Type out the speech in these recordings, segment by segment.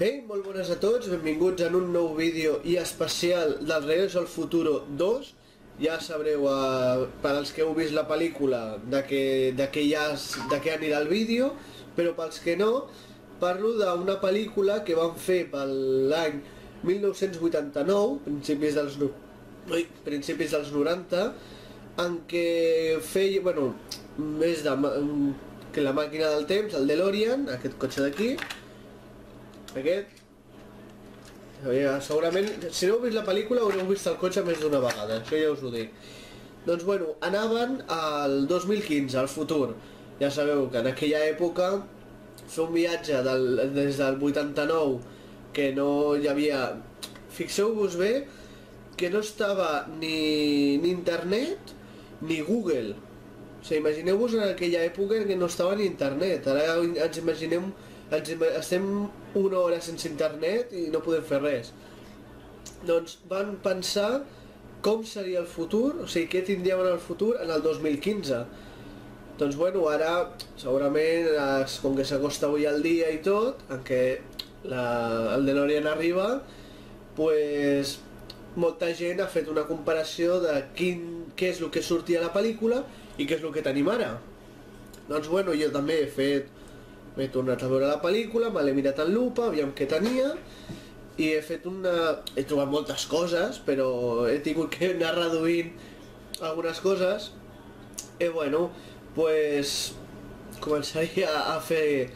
Ei, molt bones a tots, benvinguts en un nou vídeo i especial del Regreso al Futuro 2. Ja sabreu, eh, per als que heu vist la pel·lícula, de que, de que ja de què anirà el vídeo, però pels que no, parlo d'una pel·lícula que van fer per l'any 1989, principis dels, no... Ui, principis dels 90, en què feia, bueno, més de, que la màquina del temps, el DeLorean, aquest cotxe d'aquí, aquest segurament, si no heu vist la pel·lícula haureu vist el cotxe més d'una vegada, això ja us ho dic. Doncs bueno, anaven al 2015, al futur. Ja sabeu que en aquella època fer un viatge del, des del 89 que no hi havia... Fixeu-vos bé que no estava ni, ni internet ni Google. O sigui, imagineu-vos en aquella època què no estava ni internet. Ara ens imaginem, ens estem una hora sense internet i no podem fer res. Doncs van pensar com seria el futur, o sigui, què tindríem en el futur en el 2015. Doncs bueno, ara segurament, com que s'acosta avui el dia i tot, en què la, el DeLorean arriba, pues, molta gent ha fet una comparació de quin, què és el que sortia a la pel·lícula i què és el que tenim ara. Doncs bueno, jo també he fet, m'he tornat a veure la pel·lícula, me l'he mirat en lupa, aviam què tenia, i he fet una... he trobat moltes coses, però he tingut que anar reduint algunes coses, i bueno, pues començaria a fer...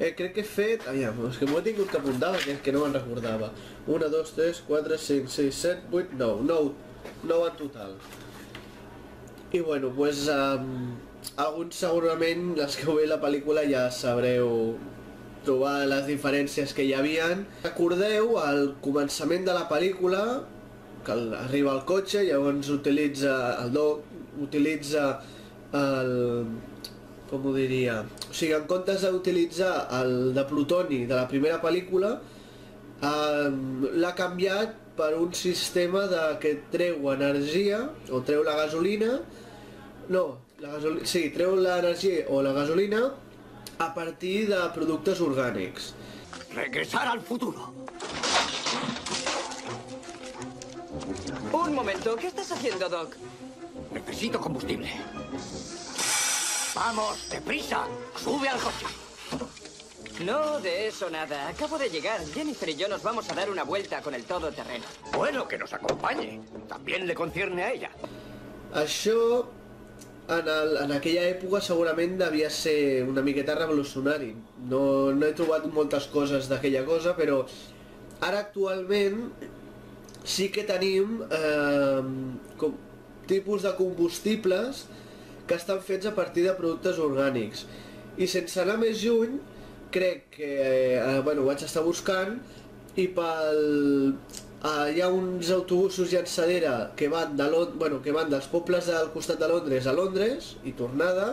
Eh, crec que he fet... Aviam, és que m'ho he tingut que apuntar, que, que no me'n recordava. 1, 2, 3, 4, 5, 6, 7, 8, 9, 9, 9 en total. I bueno, pues, um, alguns segurament, els que vist la pel·lícula ja sabreu trobar les diferències que hi havien. Recordeu al començament de la pel·lícula que arriba el cotxe, llavors utilitza el Doc, utilitza el... com ho diria? O sigui, en comptes d'utilitzar el de plutoni de la primera pel·lícula, l'ha canviat per un sistema de que treu energia, o treu la gasolina, no, la gasolina, sí, treu l'energia o la gasolina a partir de productes orgànics. Regresar al futuro. Un momento, ¿qué estás haciendo, Doc? Necesito combustible. Vamos, deprisa. Sube al coche. No, de eso nada. Acabo de llegar. Jennifer y yo nos vamos a dar una vuelta con el todoterreno. Bueno, que nos acompañe. También le concierne a ella. Això, en, el, en aquella època segurament devia ser una miqueta revolucionari. No, no he trobat moltes coses d'aquella cosa, però ara actualment sí que tenim eh, com, tipus de combustibles que estan fets a partir de productes orgànics. I sense anar més lluny, crec que, eh, bueno, vaig estar buscant i pel... Eh, hi ha uns autobusos llançadera que van, de Lond bueno, que van dels pobles del costat de Londres a Londres i tornada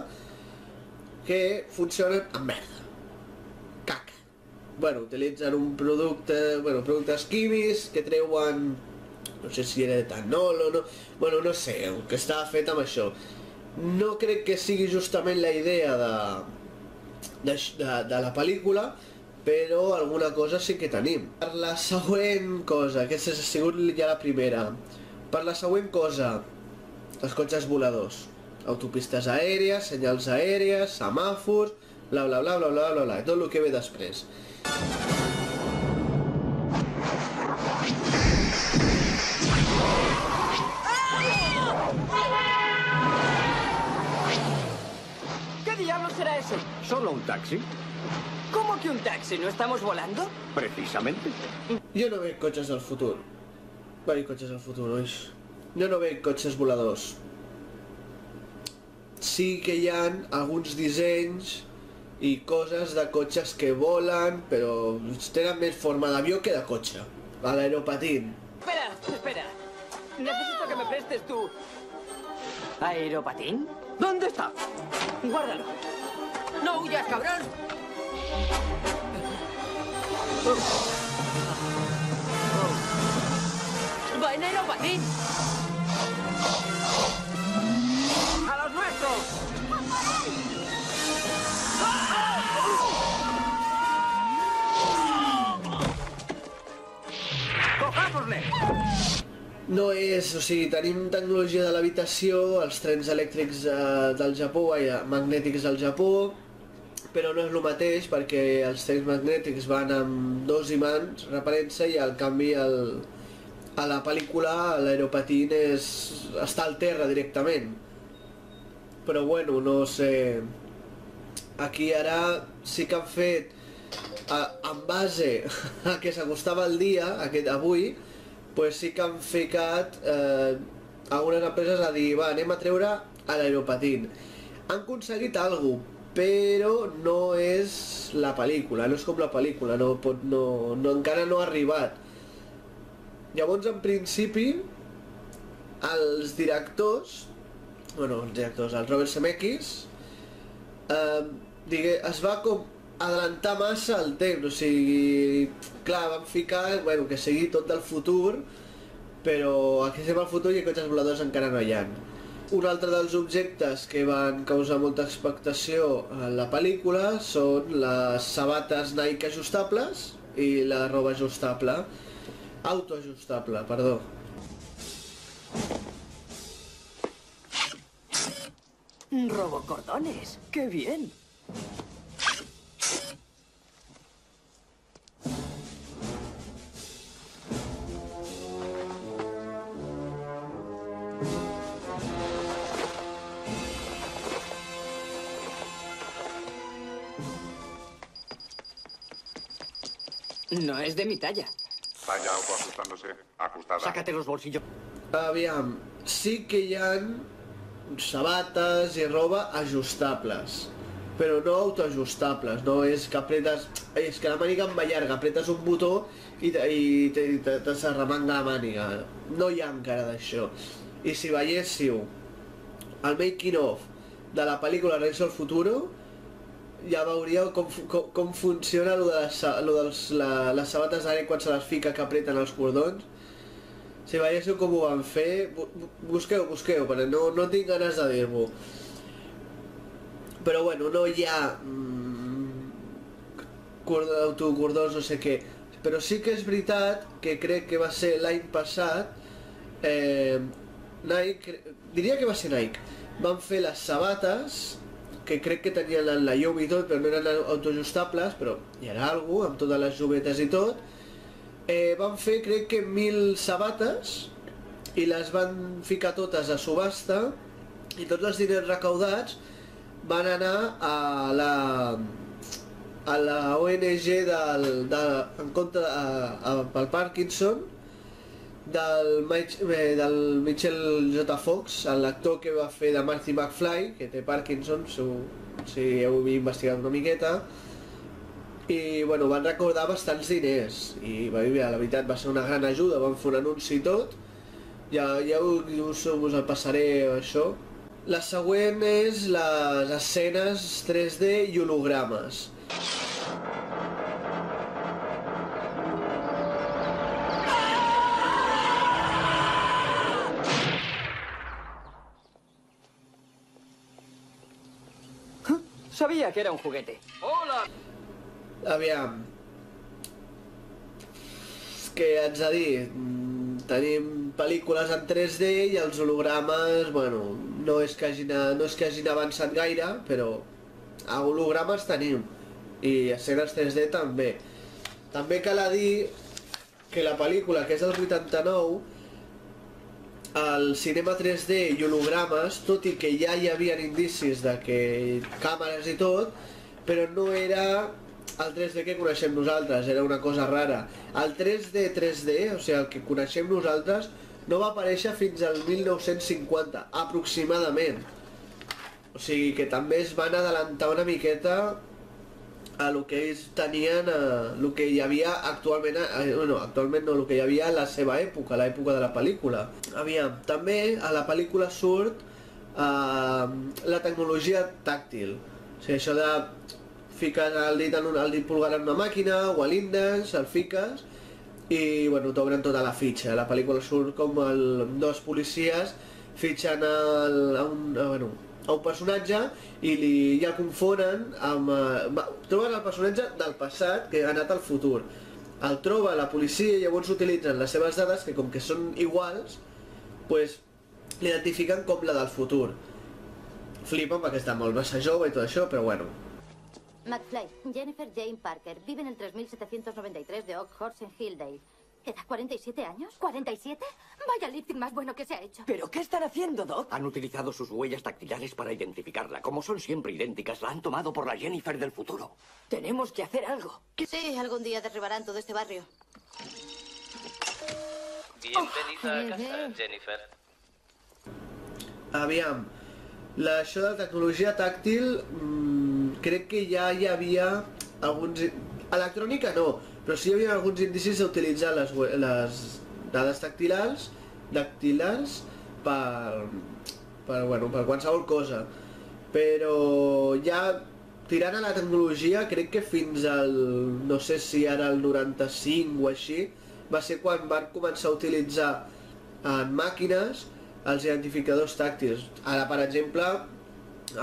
que funcionen amb merda. Caca. Bueno, utilitzen un producte, bueno, productes químics que treuen no sé si era etanol o no, bueno, no sé, que estava fet amb això. No crec que sigui justament la idea de, de, de, de la pel·lícula, però alguna cosa sí que tenim. Per la següent cosa, aquesta ha sigut ja la primera, per la següent cosa, els cotxes voladors, autopistes aèries, senyals aèries, semàfors, bla bla bla bla bla bla bla, tot el que ve després. ¿Qué diablos será eso? ¿Solo un taxi? ¿Cómo que un taxi? ¿No estamos volando? Precisamente. Jo no veig cotxes del futur. Vai, cotxes del futur, oix. Jo no veig cotxes voladors. Sí que hi han alguns dissenys i coses de cotxes que volen, però tenen més forma d'avió que de cotxe. A l'aeropatín. Espera, espera. Necesito que me prestes tu... ¿Aeropatín? ¿Dónde está? Guárdalo. ¡No huyas, cabrón! ¡Va en aeropatín! ¡A los nuestros! No és, o sigui, tenim tecnologia de l'habitació, els trens elèctrics eh, del Japó, vaja, magnètics del Japó, però no és el mateix perquè els trens magnètics van amb dos imants repel·lent-se i al canvi el, a la pel·lícula l'aeropatín és, està al terra directament. Però bueno, no sé... Aquí ara sí que han fet, a, en base a que s'acostava el dia, aquest avui, pues sí que han ficat eh, algunes empreses a dir, va, anem a treure a l'aeropatín. Han aconseguit alguna però no és la pel·lícula, no és com la pel·lícula, no pot, no, no, encara no ha arribat. Llavors, en principi, els directors, bueno, els directors, el Robert Zemeckis, eh, digue, es va com adelantar massa el temps, o sigui, clar, van ficar, bueno, que sigui tot del futur, però aquí estem al futur i cotxes voladors encara no hi ha. Un altre dels objectes que van causar molta expectació en la pel·lícula són les sabates Nike ajustables i la roba ajustable, autoajustable, perdó. Robocordones. ¡Qué bien! No es de mi talla. Vaya autoajustándose. Ajustada. Sácate los bolsillos. Aviam, sí que hi ha sabates i roba ajustables, però no autoajustables, no és que apretes... És que la màniga em va llarga, apretes un botó i, te, i te, te, te s'arremanga la màniga. No hi ha encara d'això. I si veiéssiu el making of de la pel·lícula Regreso al Futuro, ja veuríeu com, com, com funciona lo de, les, lo de les, la, les sabates d'aire quan se les fica que apreten els cordons. Si veiéssiu com ho van fer, bu- bu- busqueu, busqueu, perquè no, no tinc ganes de dir-vos. Però bueno, no hi ha mm, cord- autocordons, no sé què. Però sí que és veritat que crec que va ser l'any passat, eh, Nike, diria que va ser Nike, van fer les sabates, que crec que tenien la, la llum i tot, però no eren autoajustables, però hi era algú amb totes les llumetes i tot, eh, van fer crec que mil sabates i les van ficar totes a subhasta i tots els diners recaudats van anar a la a la ONG del, de, en contra a, a, pel Parkinson del, eh, del Mitchell J. Fox, l'actor que va fer de Marty McFly, que té Parkinson, si, si heu investigat una miqueta, i bueno, van recordar bastants diners. I va, bé, la veritat va ser una gran ajuda, van fer un anunci i tot. Ja, ja us, us el passaré això. La següent és les escenes 3D i hologrames Sabía que era un juguete. ¡Hola! Aviam. Què haig de dir? Mm, Tenim pel·lícules en 3D i els hologrames, bueno, no és que hagin, no és que hagin avançat gaire, però a hologrames tenim. I escenes 3D també. També cal a dir que la pel·lícula, que és del 89, el cinema 3D i hologrames, tot i que ja hi havia indicis de que càmeres i tot, però no era el 3D que coneixem nosaltres, era una cosa rara. El 3D 3D, o sigui, el que coneixem nosaltres, no va aparèixer fins al 1950, aproximadament. O sigui que també es van adelantar una miqueta a lo que ells tenien, a lo que hi havia actualment, eh, bueno, actualment no, el que hi havia a la seva època, a l'època de la pel·lícula. Aviam, també a la pel·lícula surt eh, la tecnologia tàctil. O sigui, això de fiques el dit, en un, el dit pulgar en una màquina o a l'índex, el fiques i bueno, t'obren tota la fitxa. A la pel·lícula surt com el, dos policies fitxen el, a, un, a, bueno, a un personatge i li, ja confonen amb... Eh, troben el personatge del passat que ha anat al futur. el troba la policia i llavors utilitzen les seves dades que com que són iguals, pues, l'identifiquen com la del futur. Flipa perquè està molt massa jove i tot això, però bueno. McFly, Jennifer Jane Parker, vive en el 3793 de Oak Horse en Hilldale. ¿Edad 47 años? ¿47? Vaya lifting más bueno que se ha hecho. ¿Pero qué están haciendo, Doc? Han utilizado sus huellas dactilares para identificarla. Como son siempre idénticas, la han tomado por la Jennifer del futuro. Tenemos que hacer algo. Sí, algún día derribarán todo este barrio. Bienvenida a casa, Jennifer. Aviam, la, això de la tecnologia tàctil mmm, crec que ja hi havia alguns... Electrònica no, però sí hi havia alguns indicis d'utilitzar les, les dades tactilars, dactilars per, per, bueno, per qualsevol cosa. Però ja tirant a la tecnologia, crec que fins al, no sé si ara el 95 o així, va ser quan van començar a utilitzar en màquines els identificadors tàctils. Ara, per exemple,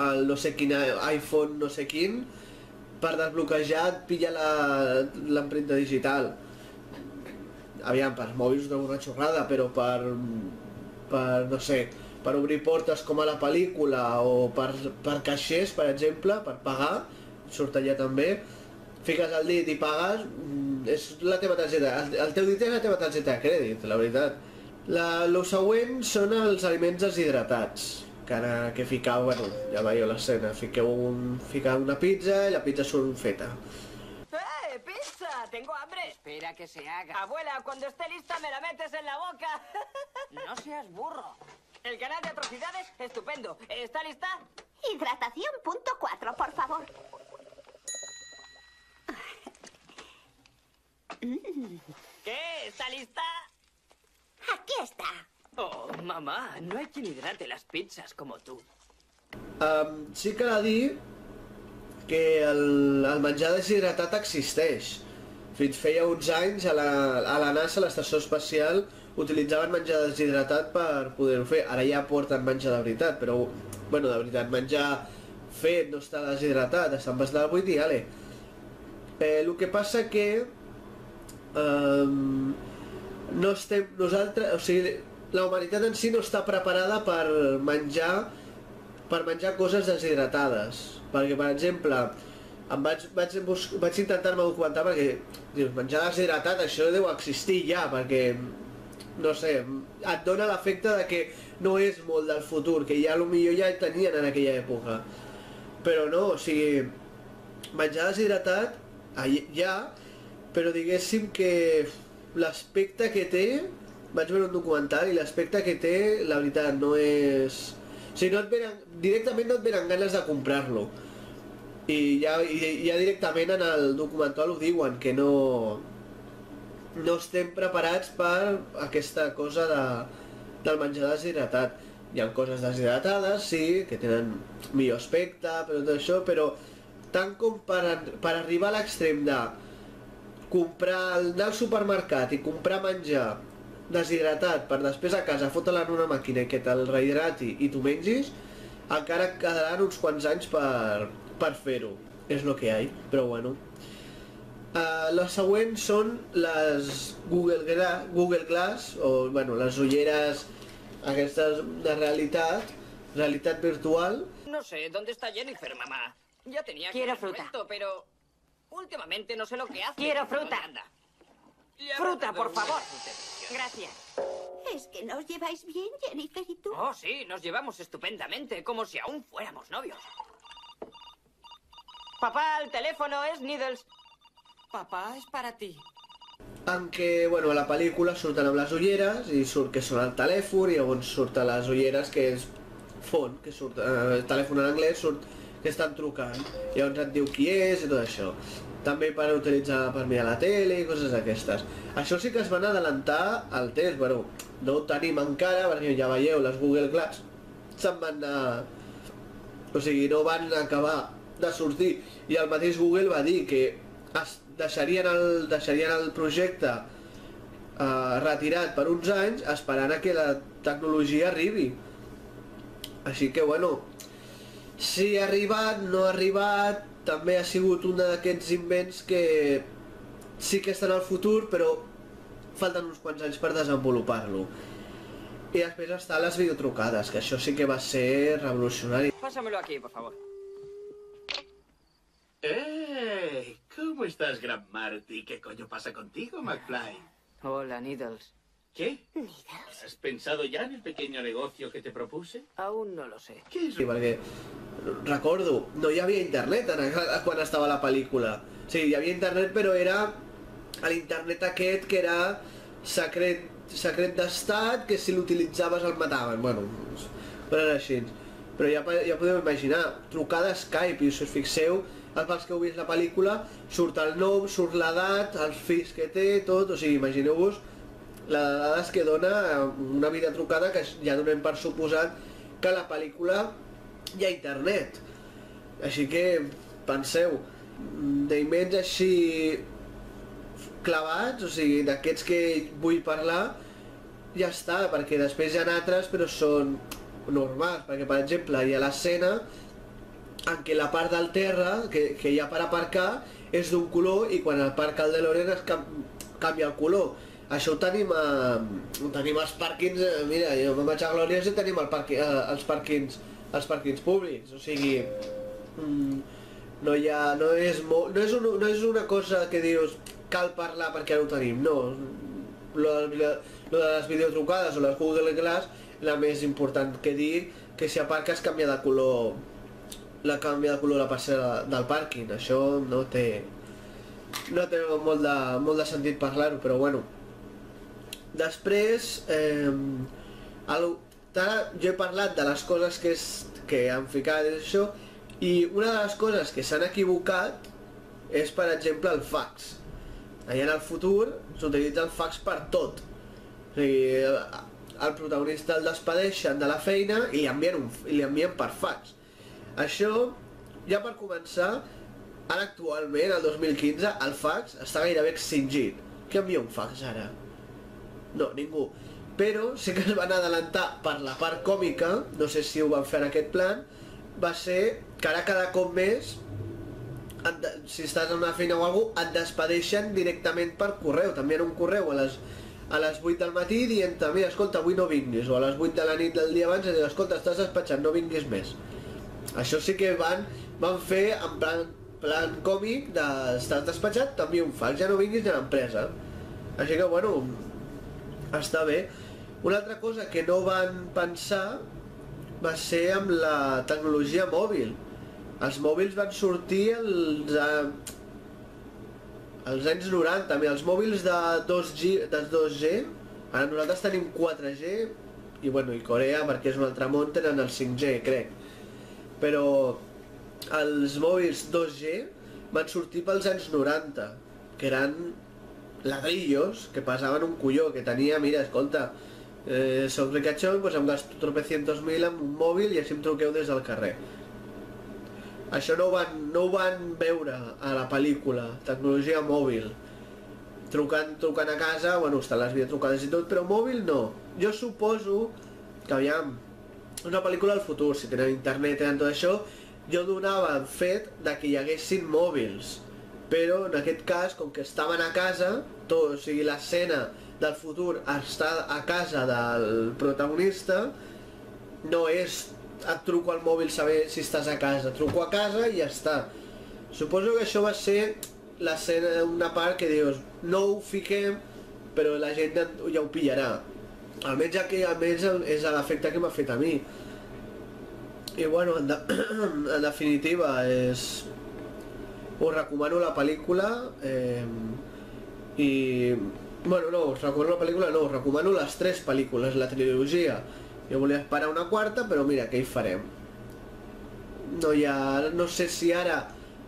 el no sé quin iPhone no sé quin, per desbloquejar et pilla la- l'empremta digital. Aviam, per mòbils no una xorrada, però per, per, no sé, per obrir portes com a la pel·lícula o per, per caixers, per exemple, per pagar, surt allà també, fiques el dit i pagues, mm, és la teva targeta, el, el teu dit és la teva targeta de crèdit, la veritat. La, lo següent són els aliments deshidratats, que ara que ficau, bueno, ja veieu l'escena, fiqueu un, fiqueu una pizza i la pizza surt feta. ¡Eh, pizza! ¡Tengo hambre! Espera que se haga. Abuela, cuando esté lista me la metes en la boca. no seas burro. El canal de atrocidades, estupendo. ¿Está lista? Hidratación punto cuatro, por favor. ¿Qué? ¿Está lista? Aquí está. Oh, mamá, no hay quien hidrate las pizzas como tú. Um, sí que ha de dir que el, el menjar deshidratat existeix. Fins feia uns anys a la, a la NASA, a l'estació espacial, utilitzaven menjar deshidratat per poder-ho fer. Ara ja porten menjar de veritat, però, bueno, de veritat, menjar fet no està deshidratat, està envasat buit i ale. Eh, el que passa que um, no estem, nosaltres, o sigui, la humanitat en si no està preparada per menjar per menjar coses deshidratades. Perquè, per exemple, em vaig, vaig, vaig intentar-me documentar perquè dius, menjar deshidratat, això deu existir ja, perquè, no sé, et dona l'efecte de que no és molt del futur, que ja millor ja el tenien en aquella època. Però no, o sigui, menjar deshidratat, ja, però diguéssim que l'aspecte que té, vaig veure un documental i l'aspecte que té, la veritat, no és... O sigui, no et venen, directament no et venen ganes de comprar-lo. I ja, i ja directament en el documental ho diuen, que no, no estem preparats per aquesta cosa de, del menjar deshidratat. Hi ha coses deshidratades, sí, que tenen millor aspecte, però tot això, però tant com per, per arribar a l'extrem de comprar, anar al supermercat i comprar menjar deshidratat per després a casa fotre-la en una màquina que te'l rehidrati i tu mengis, encara quedaran uns quants anys per, per fer-ho. És el que hi ha, però bueno. Uh, les següents són les Google, Gra Google Glass, o bueno, les ulleres aquestes de realitat, realitat virtual, No sé, ¿dónde está Jennifer, mamá? Ya tenía que Quiero haber fruta. vuelto, pero últimamente no sé lo que hace. Quiero fruta. ¿Dónde anda? Fruta, por favor. Gracias. ¿Es que nos lleváis bien, Jennifer y tú? Oh, sí, nos llevamos estupendamente, como si aún fuéramos novios. Papá, el teléfono es Needles. Papá, es para ti. en què, bueno, a la pel·lícula surten amb les ulleres i surt que són el telèfon i llavors surten les ulleres que és fon, que surt, eh, el telèfon en anglès surt que estan trucant, llavors et diu qui és i tot això. També per utilitzar per mirar la tele i coses d'aquestes. Això sí que es van adelantar al test, bueno, no ho tenim encara, perquè ja veieu, les Google Glass se'n van anar... O sigui, no van acabar de sortir. I el mateix Google va dir que es deixarien el, deixarien el projecte eh, retirat per uns anys esperant a que la tecnologia arribi. Així que, bueno, si ha arribat, no ha arribat, també ha sigut un d'aquests invents que sí que està en el futur, però falten uns quants anys per desenvolupar-lo. I després està les videotrucades, que això sí que va ser revolucionari. Pásamelo aquí, por favor. ¡Eh! ¿Cómo estás, Gran Marty? ¿Qué coño pasa contigo, McFly? Hola, Needles. ¿Qué? ¿Has pensado ya en el pequeño negocio que te propuse? Aún no lo sé. ¿Qué es Sí, perquè recordo, no hi havia internet en, quan estava la pel·lícula. Sí, hi havia internet, però era l'internet aquest que era secret, secret d'estat, que si l'utilitzaves el mataven. Bueno, però era així. Però ja, ja podeu imaginar, trucada a Skype, i si us fixeu, els que heu vist la pel·lícula, surt el nom, surt l'edat, els fills que té, tot, o sigui, imagineu-vos les dades que dona una vida trucada que ja donem per suposat que la pel·lícula hi ha internet. Així que penseu, d'iments així clavats, o sigui, d'aquests que vull parlar, ja està, perquè després hi ha altres però són normals, perquè per exemple hi ha l'escena en què la part del terra que, que hi ha per aparcar és d'un color i quan aparca el DeLorean es canvia el color. Això ho tenim, a, ho tenim als pàrquings, eh, mira, jo me'n vaig a Glòries i tenim el parqui, eh, els pàrquings els pàrquings públics, o sigui, mm, no hi ha, no és, mo, no, és un, no és una cosa que dius cal parlar perquè ara ho tenim, no. Lo, lo, lo de les videotrucades o les Google Glass, la més important que dir que si aparques canvia de color la canvia de color la parcel·la del pàrquing, això no té no té molt de, molt de sentit parlar-ho, però bueno. Després, eh, el, jo he parlat de les coses que, és, que han ficat això, i una de les coses que s'han equivocat és, per exemple, el fax. Allà en el futur s'utilitza el fax per tot. O sigui, el, protagonista el despedeixen de la feina i li envien, un, i li envien per fax. Això, ja per començar, ara actualment, el 2015, el fax està gairebé extingit. Qui envia un fax ara? No, ningú. Però sí que es van adelantar per la part còmica, no sé si ho van fer en aquest plan, va ser que ara cada cop més, de, si estàs en una feina o alguna cosa, et despedeixen directament per correu. També en un correu a les, a les 8 del matí dient mira, escolta, avui no vinguis, o a les 8 de la nit del dia abans dius, escolta, estàs despatxant, no vinguis més. Això sí que van, van fer en plan, plan còmic de estàs despatxat, també un fax, ja no vinguis a l'empresa. Així que, bueno, està bé. Una altra cosa que no van pensar va ser amb la tecnologia mòbil. Els mòbils van sortir eh, als anys 90, també els mòbils de 2G, de 2G, ara nosaltres tenim 4G, i bueno, i Corea, perquè és un altre món, tenen el 5G, crec. Però els mòbils 2G van sortir pels anys 90, que eren ladrillos que pesaven un colló, que tenia, mira, escolta, eh, soc ricachón, doncs em gasto tropecientos mil amb un mòbil i així em truqueu des del carrer. Això no ho van, no ho van veure a la pel·lícula, tecnologia mòbil. Trucant, trucant a casa, bueno, estan les videotrucades i tot, però mòbil no. Jo suposo que, aviam, una pel·lícula al futur, si tenen internet, tenen tot això, jo donava fet de que hi haguessin mòbils. Però en aquest cas, com que estaven a casa, tot, o sigui, l'escena del futur està a casa del protagonista, no és et truco al mòbil saber si estàs a casa, truco a casa i ja està. Suposo que això va ser l'escena una part que dius, no ho fiquem, però la gent ja ho pillarà. Almenys aquí, almenys és l'efecte que m'ha fet a mi. I bueno, en, de, en definitiva, és... Us recomano la pel·lícula eh, i... Bueno, no, us recomano la pel·lícula, no, us recomano les tres pel·lícules, la trilogia. Jo volia esperar una quarta, però mira, què hi farem? No hi ha... No sé si ara,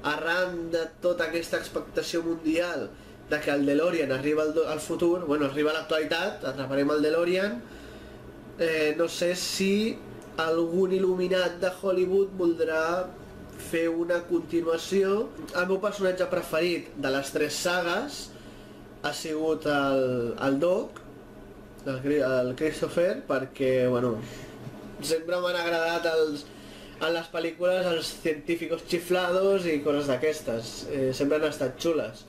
arran de tota aquesta expectació mundial de que el DeLorean arriba al, al futur, bueno, arriba a l'actualitat, atraparem el DeLorean, eh, no sé si algun il·luminat de Hollywood voldrà fer una continuació. El meu personatge preferit de les tres sagues ha sigut el, el Doc, el, el Christopher, perquè, bueno, sempre m'han agradat els, en les pel·lícules els científicos chiflados i coses d'aquestes. Eh, sempre han estat xules.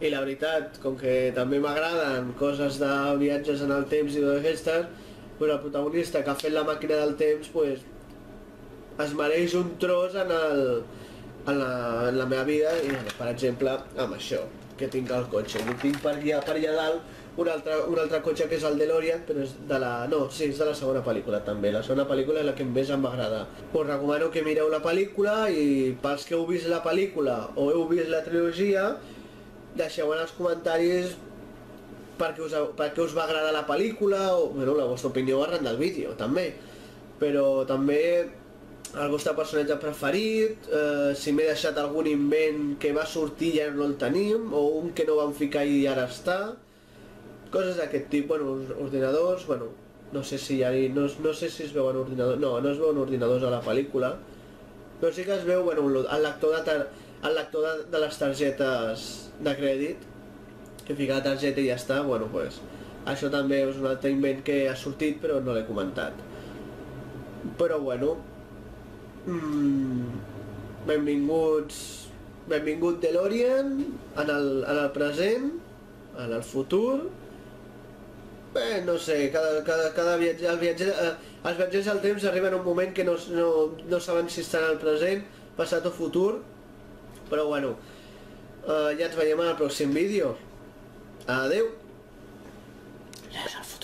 I la veritat, com que també m'agraden coses de viatges en el temps i d'aquestes, pues el protagonista que ha fet la màquina del temps, pues, es mereix un tros en, el, en, la, en la meva vida, i per exemple, amb això, que tinc al cotxe. I tinc per allà, per allà dalt un altre, un altre cotxe que és el DeLorean, però és de la... No, sí, és de la segona pel·lícula també. La segona pel·lícula és la que més em va agradar. Us recomano que mireu la pel·lícula i pels que heu vist la pel·lícula o heu vist la trilogia, deixeu en els comentaris per què us, per què us va agradar la pel·lícula o bueno, la vostra opinió arran del vídeo també però també el vostre personatge preferit, eh, si m'he deixat algun invent que va sortir i ja no el tenim, o un que no vam ficar i ara està, coses d'aquest tipus, bueno, ordinadors, bueno, no sé si hi no, no sé si es veuen ordinadors, no, no es veuen ordinadors a la pel·lícula, però sí que es veu, bueno, el lector de, tar, el lector de, de les targetes de crèdit, que fica la targeta i ja està, bueno, pues, això també és un altre invent que ha sortit però no l'he comentat. Però bueno, mm, benvinguts, benvingut DeLorean en el, en el present, en el futur, Bé, no sé, cada, cada, cada viatge, el viatge, eh, els viatgers al temps arriben a un moment que no, no, no saben si estan al present, passat o futur, però bueno, eh, ja ens veiem en el pròxim vídeo. Adeu! És el futur.